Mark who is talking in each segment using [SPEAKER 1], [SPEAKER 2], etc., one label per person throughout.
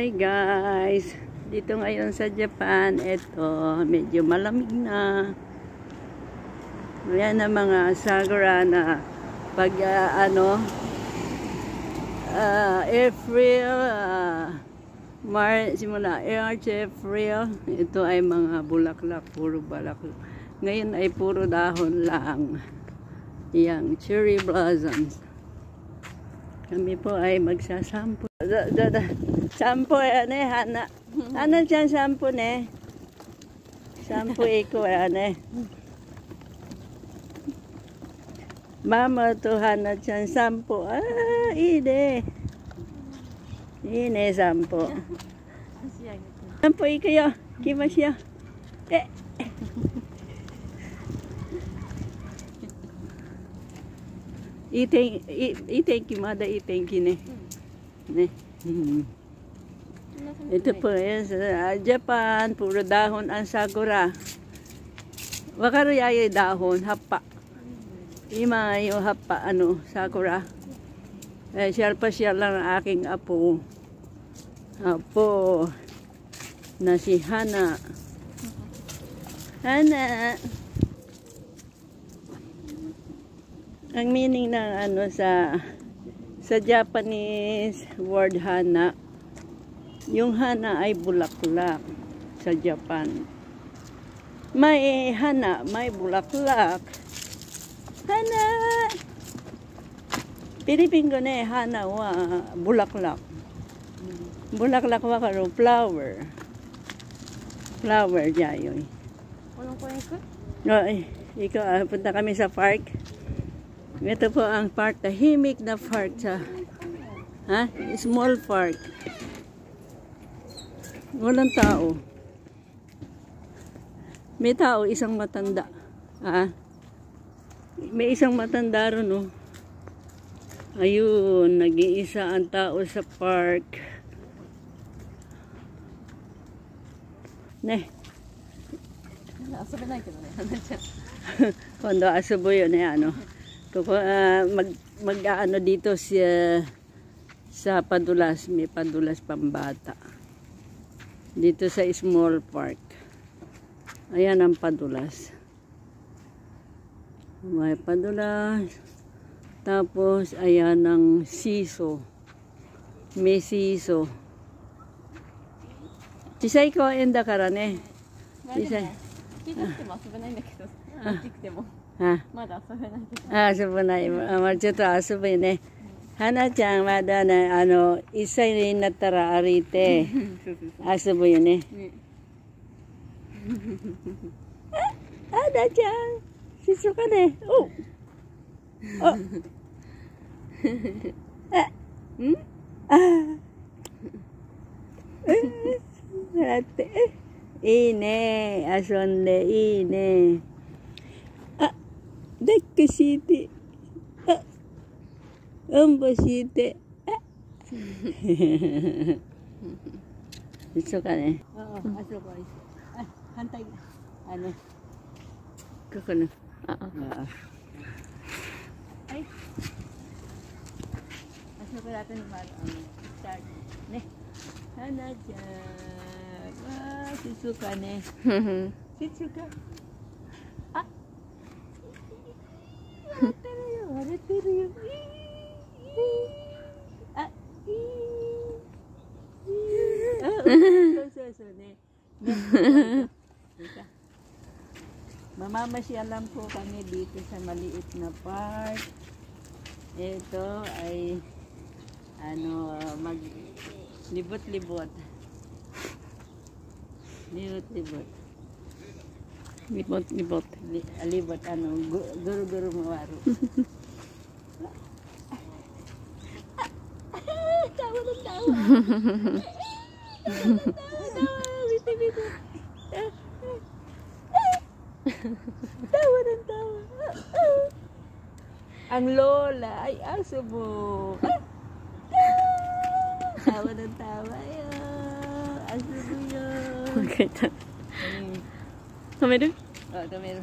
[SPEAKER 1] Hi guys! Dito ngayon sa Japan, ito, medyo malamig na. Ayan ang mga sakura na pag ah, ano, ah, April, uh, Mar simula March, April, ito ay mga bulaklak, puro bulaklak. Ngayon ay puro dahon lang. Yang cherry blossoms. Kami po ay magsasampo. Da, da, da. Sampo yan eh, Hana. Ano dyan sampo ne? Sampo iko yan eh. Mama to Hana dyan sampo. Ah, ine. Ine sampo. Sampo iko yo. Kimashi yo. Eh. Iten, iten kimada iten kine. Ne. Hmm. Ito po yan sa Japan, puro dahon ang sakura. Wakaru yayo dahon, hapa. Ima yung hapa, ano, sakura. Eh, siya pa siya lang ang aking apo. Apo na si Hana. Hana. Ang meaning ng ano sa sa Japanese word hana, yung hana ay bulaklak sa Japan. May hana, may bulaklak. Hana! Pilipin ko na eh, hana wa bulaklak. Bulaklak wa karo flower. Flower jayoy.
[SPEAKER 2] Walang ko yung kut?
[SPEAKER 1] Ay, ikaw, ah, punta kami sa park. Ito po ang park, tahimik na park sa ha? small park. Walang tao. May tao, isang matanda. Ha? May isang matanda ron, oh. Ayun, nag-iisa ang tao sa park. Ne.
[SPEAKER 2] Asubo na ito.
[SPEAKER 1] Kondo, asubo yun, eh, ano Kuko, ah, mag, mag ano dito siya sa Padulas, may Padulas pambata. Dito sa small park. Ayan ang Padulas. May Padulas. Tapos, ayan ang Siso. May Siso. Chisay ko enda kara ne.
[SPEAKER 2] まあでも
[SPEAKER 1] 小さい
[SPEAKER 2] 小さくても遊べないんだけど、大きくても
[SPEAKER 1] Ha?
[SPEAKER 2] まだ遊べないけど。
[SPEAKER 1] Ah, 遊ない。あ、まあ、ちょっと遊ぶね。花ちゃんまだね、あの、1歳になったら歩いて 遊ぶよね。
[SPEAKER 2] ね
[SPEAKER 1] あ、だちゃん、静かね。おあ、あ、ん？あ、うん、だって。いいね。遊んでいいね。あ、抱っこして。あ、おんぶして。あ。そうかね。あ、あそこに。あ、反対。あの、ここの。あ、あ。はい。あそこだとにまあ、あの、start ね。花ちゃん。わあ、静かね。静か。笑ってるよ、笑ってるよ。あ、いい。あ、そうそうそうね。ね Teka. Mamamasyal lang po kami dito sa maliit na park. Ito ay ano, mag libot-libot. Libot-libot. Libot-libot. Li, libot ano, gu- guru-guru mawaro. tawa ng tawa. tawa, tawa ng tawa. Ang lola ay aso mo. tawa ng tawa. Aso mo yun.
[SPEAKER 2] 止める？あ止める。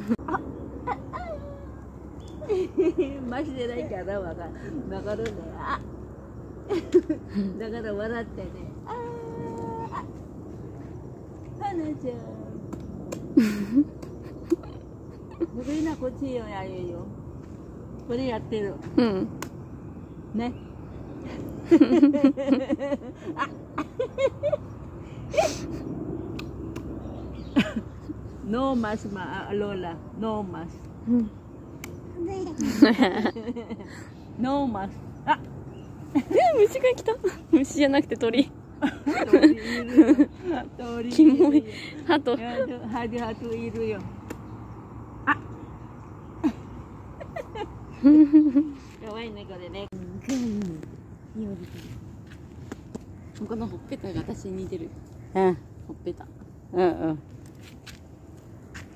[SPEAKER 1] マジでないからわかわかるねあ だから笑ってね。ああ花ちゃん古いなこっちよやゆよ。これやってる。
[SPEAKER 2] うん。
[SPEAKER 1] ね。あ no mas ma Lola. No mas.
[SPEAKER 2] うん。
[SPEAKER 1] No mas. あ、
[SPEAKER 2] 虫が来た。虫じゃなくて鳥。
[SPEAKER 1] 鳥いる。鳥
[SPEAKER 2] キモい。
[SPEAKER 1] るよ。
[SPEAKER 2] ハト。
[SPEAKER 1] ハトいるよ。かわいいねこれね。
[SPEAKER 2] このほっぺたが私に似てる。
[SPEAKER 1] うん。
[SPEAKER 2] ほっぺた。
[SPEAKER 1] うん。うん。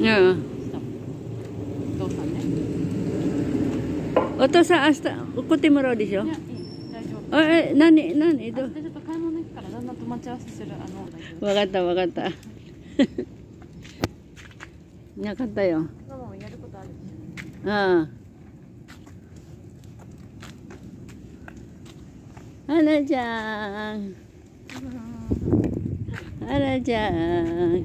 [SPEAKER 2] うん。お父さんね。
[SPEAKER 1] お父さん明日怒ってもらうでしょ？
[SPEAKER 2] いや、いい。大丈夫。
[SPEAKER 1] あえ何何？ど
[SPEAKER 2] 明日ちょっと買い物行くから、だんだんと待ち合わせする。あの、大丈夫。
[SPEAKER 1] わかったわかったなかったよ
[SPEAKER 2] ママもやることあるし。
[SPEAKER 1] うんはなちゃんはなちゃん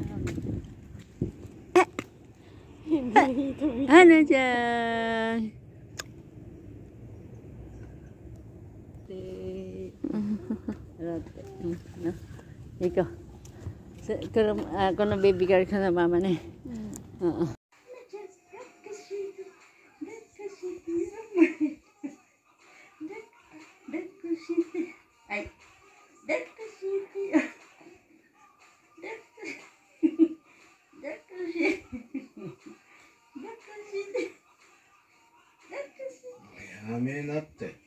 [SPEAKER 2] 変な人み
[SPEAKER 1] はなちゃんでだってうんな行こうすこのあこのベビーガールこのままねうん
[SPEAKER 3] やめなって。